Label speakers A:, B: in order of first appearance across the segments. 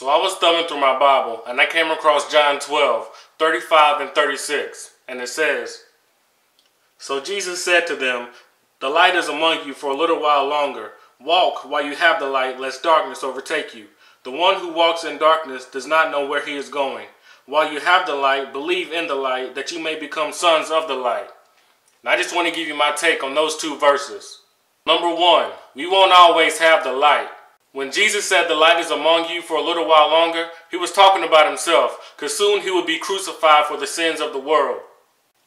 A: So I was thumbing through my Bible and I came across John 12, 35 and 36. And it says, So Jesus said to them, The light is among you for a little while longer. Walk while you have the light, lest darkness overtake you. The one who walks in darkness does not know where he is going. While you have the light, believe in the light, that you may become sons of the light. And I just want to give you my take on those two verses. Number one, we won't always have the light. When Jesus said the light is among you for a little while longer, he was talking about himself, because soon he would be crucified for the sins of the world.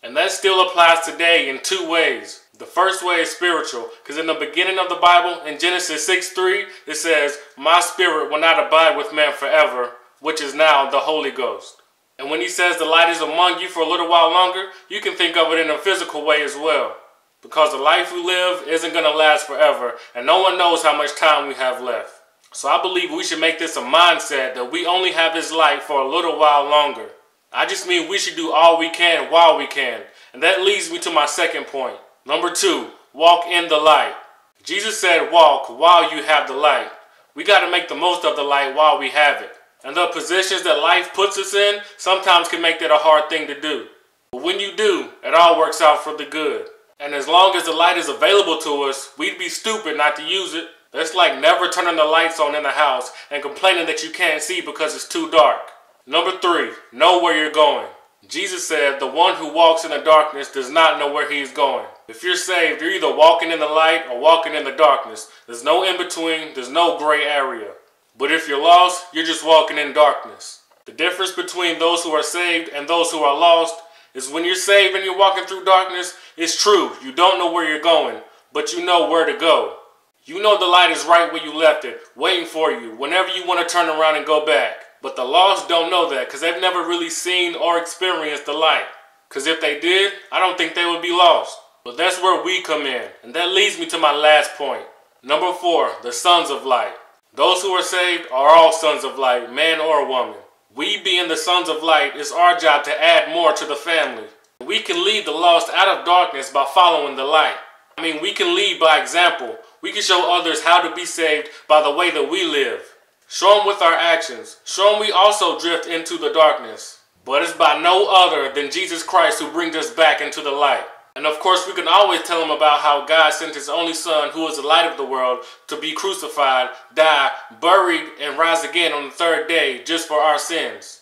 A: And that still applies today in two ways. The first way is spiritual, because in the beginning of the Bible, in Genesis 6 3, it says, My spirit will not abide with man forever, which is now the Holy Ghost. And when he says the light is among you for a little while longer, you can think of it in a physical way as well. Because the life we live isn't going to last forever, and no one knows how much time we have left. So I believe we should make this a mindset that we only have this life for a little while longer. I just mean we should do all we can while we can. And that leads me to my second point. Number two, walk in the light. Jesus said walk while you have the light. We got to make the most of the light while we have it. And the positions that life puts us in sometimes can make that a hard thing to do. But when you do, it all works out for the good. And as long as the light is available to us, we'd be stupid not to use it. That's like never turning the lights on in the house and complaining that you can't see because it's too dark. Number three, know where you're going. Jesus said, The one who walks in the darkness does not know where he is going. If you're saved, you're either walking in the light or walking in the darkness. There's no in between, there's no gray area. But if you're lost, you're just walking in darkness. The difference between those who are saved and those who are lost is when you're saved and you're walking through darkness, it's true. You don't know where you're going, but you know where to go. You know the light is right where you left it, waiting for you whenever you want to turn around and go back. But the lost don't know that because they've never really seen or experienced the light. Because if they did, I don't think they would be lost. But that's where we come in. And that leads me to my last point. Number four, the sons of light. Those who are saved are all sons of light, man or woman. We being the sons of light, it's our job to add more to the family. We can lead the lost out of darkness by following the light. I mean, we can lead by example. We can show others how to be saved by the way that we live. Show them with our actions. Show them we also drift into the darkness. But it's by no other than Jesus Christ who brings us back into the light. And of course, we can always tell them about how God sent his only son, who is the light of the world, to be crucified, die, buried, and rise again on the third day just for our sins.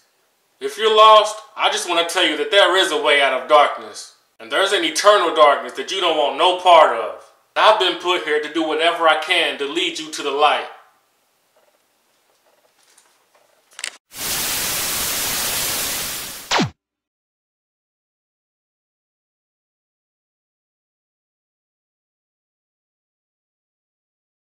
A: If you're lost, I just want to tell you that there is a way out of darkness. And there's an eternal darkness that you don't want no part of. I've been put here to do whatever I can to lead you to the light.